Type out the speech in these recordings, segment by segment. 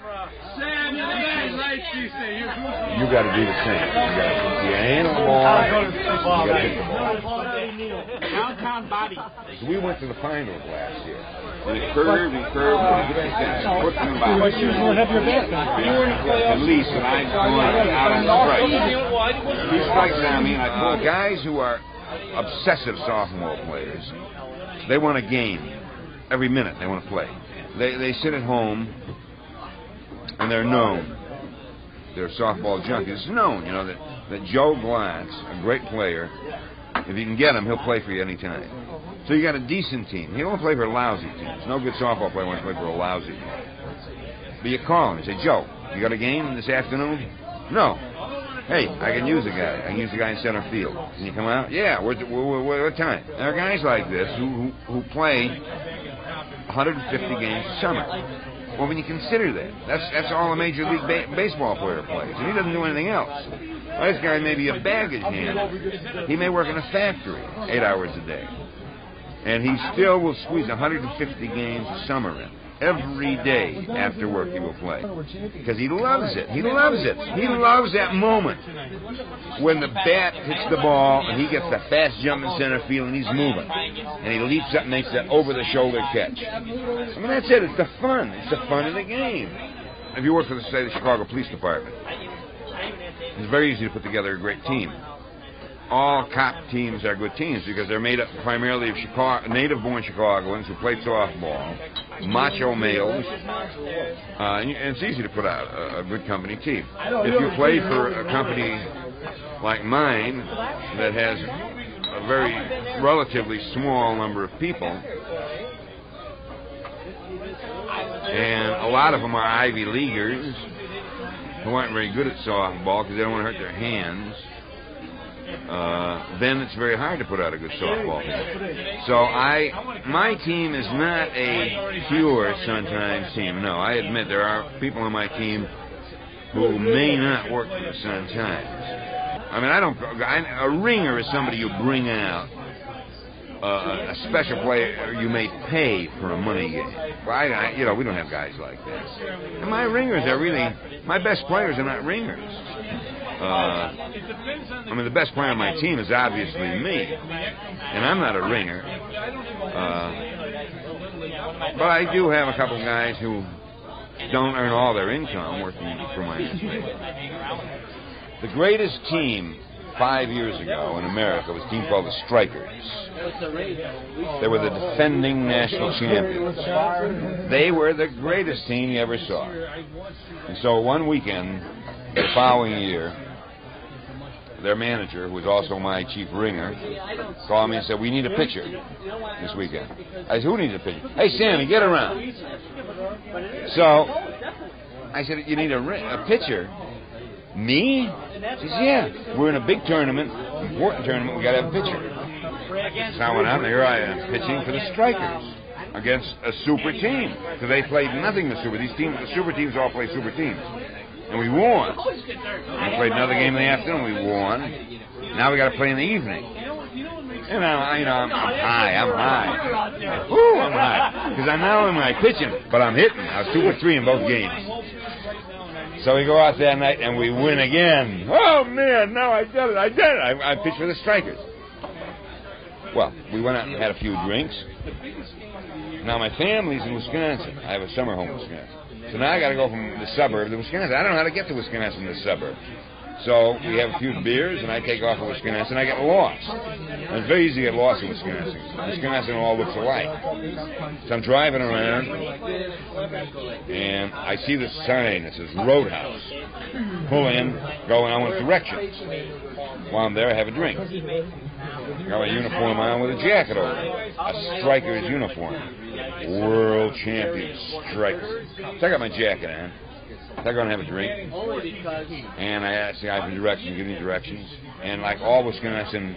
Sam, you like you say. You're You got to do the same. You got to you ain't on the ball. You got to hit the ball. So we went to the finals last year. And it curved and curved and hit the Put them back. But you won't have your back. At least when I going out on the strike. He strikes on me and I Uh, guys who are obsessive softball players, they want a game every minute. They want to play. They they sit at home and they're known. They're softball junkies. It's known, you know, that, that Joe Glatz, a great player, if you can get him, he'll play for you anytime. So you got a decent team. He don't play for a lousy team. There's no good softball player wants to play for a lousy team. But you call him and say, Joe, you got a game this afternoon? No. Hey, I can use a guy. I can use a guy in center field. Can you come out? Yeah. What, what, what, what time? There are guys like this who, who, who play 150 games a summer. Well, when you consider that, that's that's all a major league ba- baseball player plays, and he doesn't do anything else. Well, this guy may be a baggage handler. He may work in a factory eight hours a day, and he still will squeeze 150 games a summer in. Every day after work, he will play because he loves it. He loves it. He loves that moment when the bat hits the ball and he gets the fast jump in center field and he's moving, and he leaps up and makes that over-the-shoulder catch. I mean, that's it. It's the fun. It's the fun of the game. If you work for the state of Chicago Police Department, it's very easy to put together a great team. All cop teams are good teams because they're made up primarily of Chicago, native-born Chicagoans who play softball, macho males, uh, and it's easy to put out a, a good company team. If you play for a company like mine that has a very relatively small number of people, and a lot of them are Ivy Leaguers who aren't very good at softball because they don't want to hurt their hands. Uh, then it's very hard to put out a good softball team. So I, my team is not a pure Sun Times team. No, I admit there are people on my team who may not work for the Sun Times. I mean, I don't. I, a ringer is somebody you bring out. Uh, a special player you may pay for a money game. Well, I, I, you know, we don't have guys like that. And my ringers are really my best players are not ringers. Uh, I mean, the best player on my team is obviously me, and I'm not a ringer. Uh, but I do have a couple guys who don't earn all their income working for my. The greatest team five years ago in America was a team called the Strykers. They were the defending national champions. They were the greatest team you ever saw. And so one weekend, the following year, their manager, who was also my chief ringer, called me and said, "We need a pitcher this weekend." I said, "Who needs a pitcher?" Hey, Sammy, get around. So I said, "You need a, a pitcher." Me? He says, "Yeah. We're in a big tournament, important tournament. We got to have a pitcher." So I went out, and here I am pitching for the Strykers against a super team because they played nothing the super. These teams, the super teams, all play super teams, and we won. We played another game in the afternoon. We won. Now we got to play in the evening. You know, I- you know, I'm, I'm high. I'm high. Woo, I'm high because I'm not only am I pitching, but I'm hitting. I was two for three in both games. So we go out that night and we win again. Oh man, now I did it. I did it. I, I pitched for the Strykers. Well, we went out and had a few drinks. Now my family's in Wisconsin. I have a summer home in Wisconsin. So now I got to go from the suburb to Wisconsin. I don't know how to get to Wisconsin, the suburb. So we have a few beers, and I take off for Wisconsin. And I get lost. And it's very easy to get lost in Wisconsin. Wisconsin all looks alike. So I'm driving around, and I see this sign that says Roadhouse. Pull in, go in, I want directions. While I'm there, I have a drink. I Got my uniform on with a jacket over it. A striker's uniform. World champion striker. So I got my jacket on. So I go and have a drink. And I asked the guy for directions, give me directions. And like all Wisconsin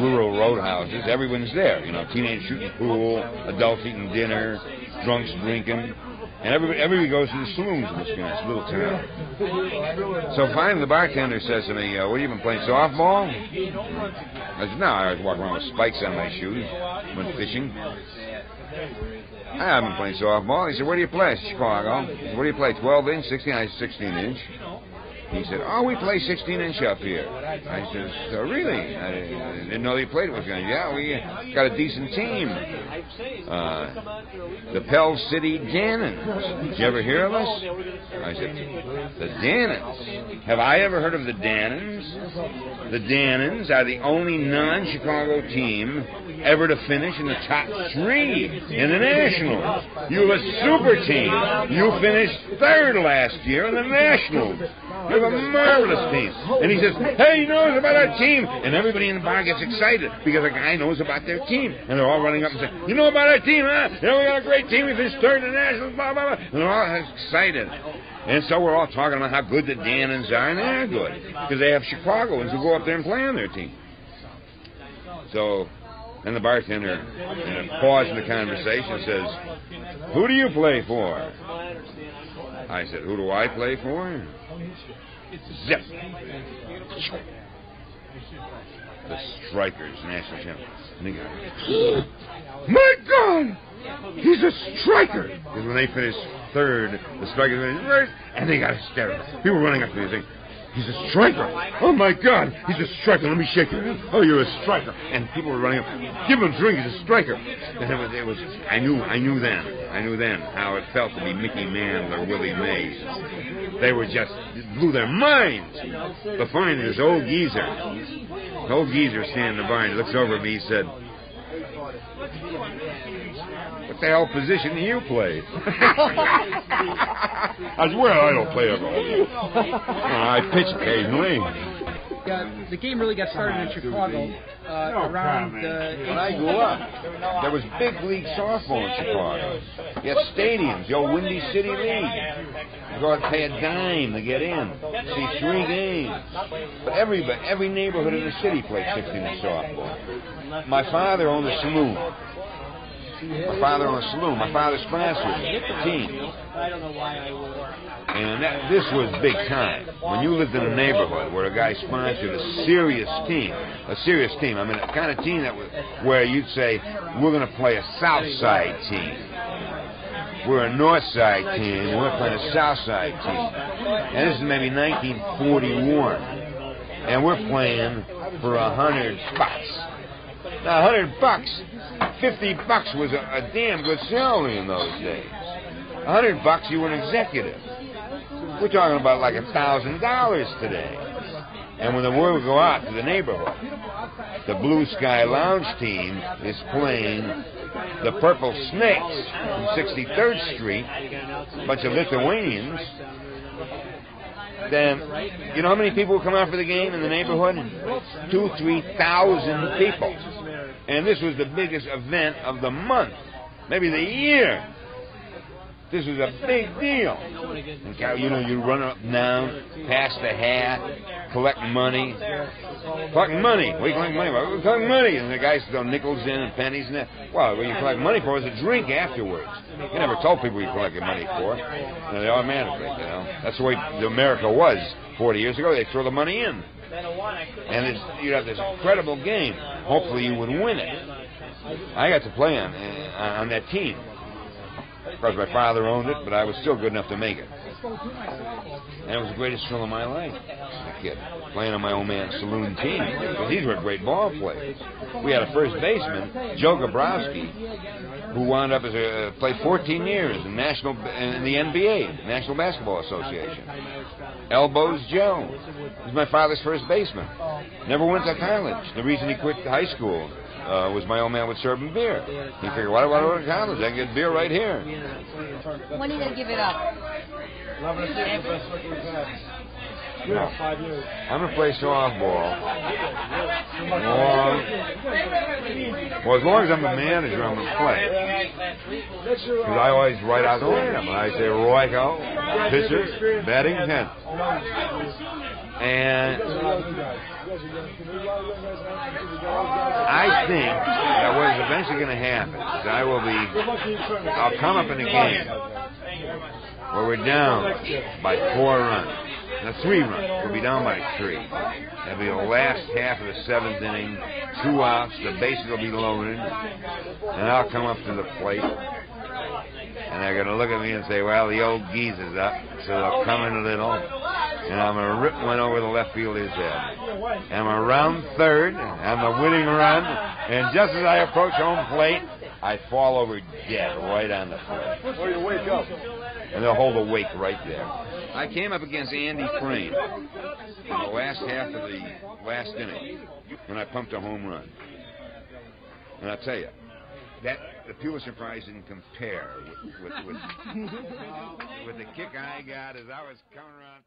rural roadhouses, everyone's there. You know, teenagers shooting pool, adults eating dinner, drunks drinking. And everybody, everybody goes to the saloons in Wisconsin, little town. So finally the bartender says to me, uh, what, you been playing softball? I said, no, I was walking around with spikes on my shoes, went fishing. I haven't played softball. He said, where do you play? Chicago. Said, where do you play? 12 inch, 16? I said, 16 inch. He said, oh, we play 16 inch up here. I said, oh, really? I didn't know they played it was going. Yeah, we got a decent team. Uh, the Pell City Dannons. Did you ever hear of us? I said, the Dannons. Have I ever heard of the Dannons? The Dannons are the only non-Chicago team ever to finish in the top three in the Nationals. You have a super team. You finished third last year in the Nationals. You have a marvelous team. And he says, hey, he knows about our team. And everybody in the bar gets excited because a guy knows about their team. And they're all running up and saying, you know about our team, huh? Know, we got a great team. We finished third in the Nationals, blah, blah, blah. And they're all excited. And so we're all talking about how good the Dannons are, and they're good because they have Chicagoans who go up there and play on their team. So and the bartender, in a pause in the conversation, says, Who do you play for? I said, Who do I play for? Zip. The Strykers, national champion. My God! He's a striker! Because when they finished third, the Strykers finished first, and they got hysterical. People running up to me saying, He's a striker. Oh my God, he's a striker. Let me shake hand. Oh, you're a striker. And people were running up. Give him a drink. He's a striker. And it was, it was. I knew. I knew then. I knew then how it felt to be Mickey Mantle or Willie Mays. They were just blew their minds. But finally, this old geezer, the old geezer standing in the bar, and he looks over at me. He said. What the hell position do you play? I said, well, I don't play ever. I pitch occasionally. Uh, the game really got started in Chicago uh, around uh, When I grew up, there was big league softball in Chicago. You had stadiums, the old Windy City League. You go out and pay a dime to get in, see three games. But every every neighborhood in the city played 16 inch softball. My father owned a saloon. My father owned a saloon. My father sponsored the team. And that, this was big time. When you lived in a neighborhood where a guy sponsored a serious team, a serious team, I mean, a kind of team that was where you'd say, we're going to play a South Side team. We're a North Side team. We're playing a South Side team. And this is maybe 1941. And we're playing for a hundred bucks. Now, a hundred bucks, fifty bucks was a, a damn good salary in those days. A hundred bucks, you were an executive. We're talking about like a thousand dollars today. And when the word would go out to the neighborhood, the Blue Sky Lounge team is playing the Purple Snakes from 63rd Street, a bunch of Lithuanians. Then, you know how many people come out for the game in the neighborhood? Two, three thousand people. And this was the biggest event of the month, maybe the year. This was a big deal. And, you know, you run up and down, pass the hat, collect money. Collecting money. What are you collecting money for? We're collecting money. And the guys throw oh, nickels in and pennies and that. Well, what you collect money for is a drink afterwards. You never told people you collected money for. You know, they automatically, you know. That's the way America was 40 years ago. They throw the money in. And you'd have this incredible game. Hopefully you would win it. I got to play on, eh, on that team. Course, my father owned it, but I was still good enough to make it. And it was the greatest thrill of my life a kid, playing on my old man's saloon team. Because these were great ball players. We had a first baseman, Joe Graboski, who wound up as a uh, played 14 years in national in the NBA, National Basketball Association. Elbows Joe was my father's first baseman. Never went to college. The reason he quit high school uh, was my old man would serve him beer. He figured, why do I go to college? I can get beer right here. When are you gonna give it up? Yeah. I'm gonna play softball. Well, well, as long as I'm the manager, I'm gonna play. Because I always write out the lineup. And I say Royko, pitcher, batting tenth. And I think that what is eventually going to happen is I will be, I'll come up in a game where we're down by four runs. Now, three runs. We'll be down by three. That'll be the last half of the seventh inning. Two outs. The bases will be loaded. And I'll come up to the plate. And they're going to look at me and say, well, the old geezer's up, so they'll come in a little. And I'm going to rip one over the left fielder's head. I'm around third the winning run. And just as I approach home plate, I fall over dead right on the plate. Or you wake up. And they'll hold a wake right there. I came up against Andy Crane in the last half of the last inning when I pumped a home run. And I'll tell you, that the Pulitzer Prize didn't compare with with, with, with the kick I got as I was coming around.